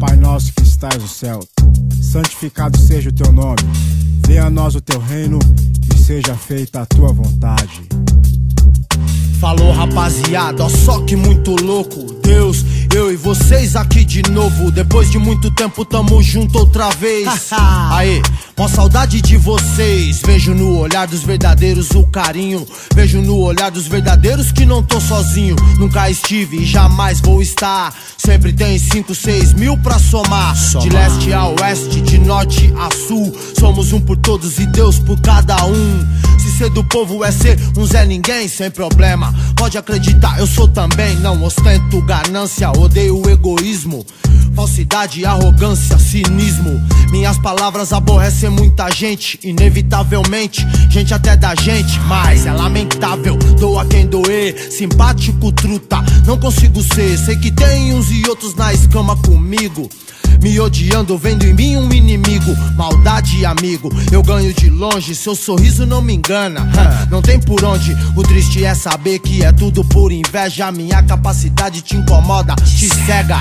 Pai nosso que estás no céu, santificado seja o teu nome. Venha a nós o teu reino e seja feita a tua vontade. Falou rapaziada, ó só que muito louco. Deus, eu e vocês aqui de novo. Depois de muito tempo tamo junto outra vez. Aê, mó saudade de vocês. Vejo no olhar dos verdadeiros o carinho. Vejo no olhar dos verdadeiros que não tô sozinho. Nunca estive e jamais vou estar. Sempre tem 5, 6 mil pra somar. De leste a oeste, de norte a sul. Somos um por todos e Deus por cada um. Se ser do povo é ser um Zé Ninguém, sem problema. Pode acreditar, eu sou também. Não ostento ganância, odeio o egoísmo. Falsidade, arrogância, cinismo. Minhas palavras aborrecem muita gente, inevitavelmente. Gente até da gente, mas é lamentável. Doa quem doer, simpático, truta. Não consigo ser, sei que tem uns e outros na escama comigo. Me odiando, vendo em mim um inimigo. Maldade, amigo, eu ganho de longe. Seu sorriso não me engana. Não tem por onde. O triste é saber que é tudo por inveja. Minha capacidade te incomoda, te cega.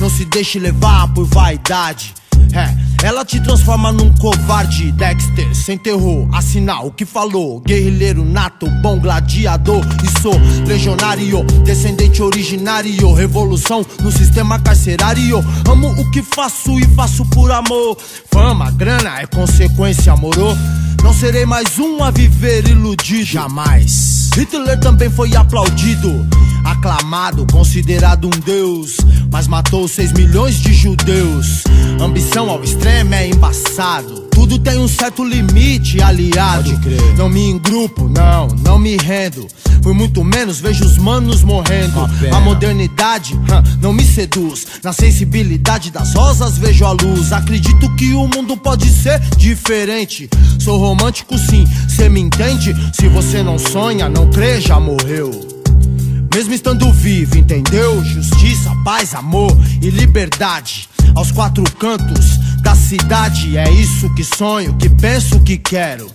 Não se deixe levar por vaidade. É, ela te transforma num covarde Dexter, sem terror, assinar o que falou. Guerrilheiro nato, bom gladiador. E sou legionário, descendente originário. Revolução no sistema carcerário. Amo o que faço e faço por amor. Fama, grana é consequência, moro? Não serei mais um a viver iludido. Jamais Hitler também foi aplaudido Aclamado, considerado um deus Mas matou 6 milhões de judeus. Ambição ao extremo é embaçado Tudo tem um certo limite, aliado. Não me engrupo, não, não me rendo. Por muito menos vejo os manos morrendo. A modernidade não me seduz. Na sensibilidade das rosas vejo a luz. Acredito que o mundo pode ser diferente. Sou romântico sim, cê me entende? Se você não sonha, não crê, já morreu. Mesmo estando vivo, entendeu? Justiça, paz, amor e liberdade. Aos quatro cantos da cidade. É isso que sonho, que penso, que quero.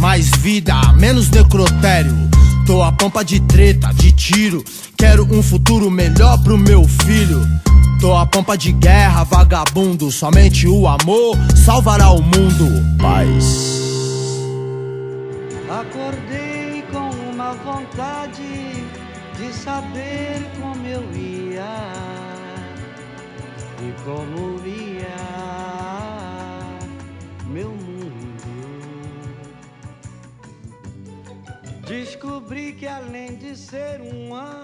Mais vida, menos necrotério. Tô a pampa de treta, de tiro. Quero um futuro melhor pro meu filho. Tô a pampa de guerra, vagabundo. Somente o amor salvará o mundo. Paz. Acordei com uma vontade de saber como eu ia e como ia. Descobri que além de ser um anjo,